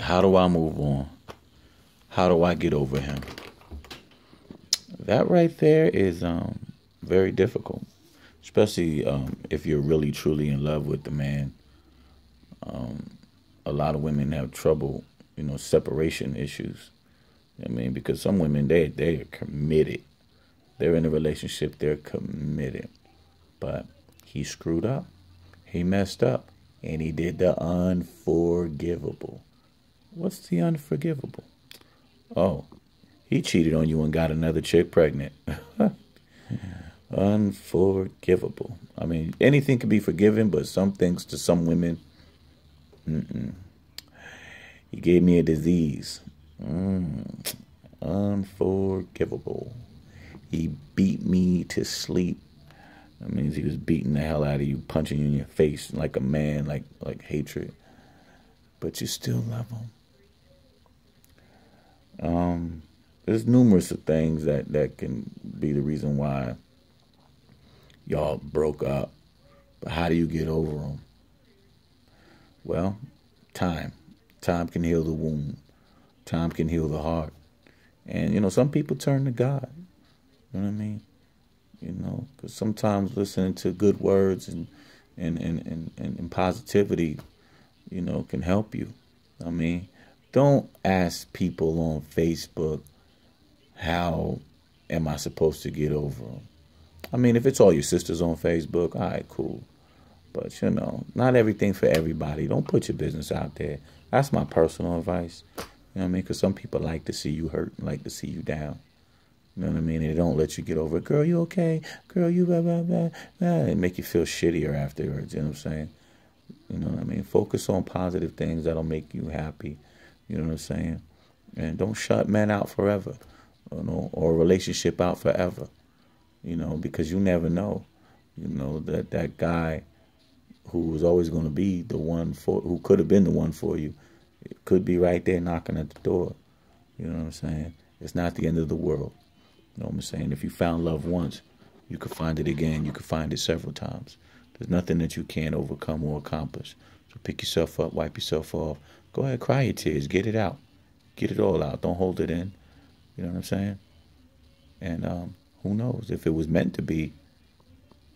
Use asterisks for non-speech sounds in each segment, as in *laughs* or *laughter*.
How do I move on? How do I get over him? That right there is um, very difficult, especially um, if you're really truly in love with the man. Um, a lot of women have trouble, you know, separation issues. I mean, because some women they they are committed. They're in a relationship. They're committed, but he screwed up. He messed up, and he did the unforgivable. What's the unforgivable? Oh, he cheated on you and got another chick pregnant. *laughs* Unforgivable. I mean, anything can be forgiven, but some things to some women, mm-mm. He gave me a disease. Mm, unforgivable. He beat me to sleep. That means he was beating the hell out of you, punching you in your face like a man, like like hatred. But you still love him. Um, there's numerous of things that, that can be the reason why y'all broke up. But how do you get over them? Well, time. Time can heal the wound. Time can heal the heart. And, you know, some people turn to God. You know what I mean? You know, because sometimes listening to good words and, and, and, and, and positivity, you know, can help you. I mean, don't ask people on Facebook, how am I supposed to get over them? I mean, if it's all your sisters on Facebook, all right, cool. But, you know, not everything for everybody. Don't put your business out there. That's my personal advice. You know what I mean? Because some people like to see you hurt and like to see you down. You know what I mean? And they don't let you get over it. Girl, you okay? Girl, you blah, blah, blah. blah. Make you feel shittier afterwards. You know what I'm saying? You know what I mean? Focus on positive things that'll make you happy. You know what I'm saying? And don't shut men out forever, you know, or relationship out forever. You know, because you never know. You know that that guy who was always going to be the one for, who could have been the one for you, could be right there knocking at the door. You know what I'm saying? It's not the end of the world. You know what I'm saying? If you found love once, you could find it again. You could find it several times. There's nothing that you can't overcome or accomplish. So pick yourself up, wipe yourself off, Go ahead, cry your tears. Get it out. Get it all out. Don't hold it in. You know what I'm saying? And um, who knows? If it was meant to be,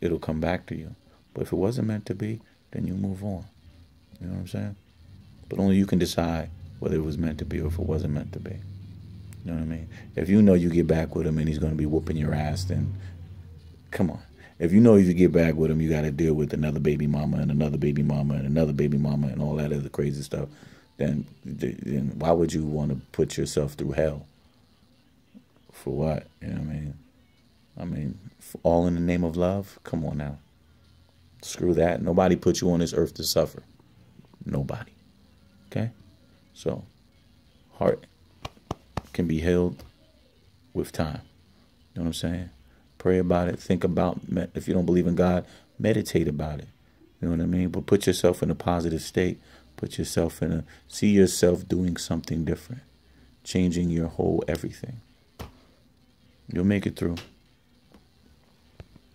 it'll come back to you. But if it wasn't meant to be, then you move on. You know what I'm saying? But only you can decide whether it was meant to be or if it wasn't meant to be. You know what I mean? If you know you get back with him and he's going to be whooping your ass, then come on. If you know you get back with him, you got to deal with another baby mama and another baby mama and another baby mama and all that other crazy stuff then then why would you want to put yourself through hell? For what? You know what I mean? I mean, all in the name of love? Come on now. Screw that. Nobody put you on this earth to suffer. Nobody. Okay? So, heart can be healed with time. You know what I'm saying? Pray about it. Think about if you don't believe in God, meditate about it. You know what I mean? But put yourself in a positive state Put yourself in a, see yourself doing something different, changing your whole everything. You'll make it through.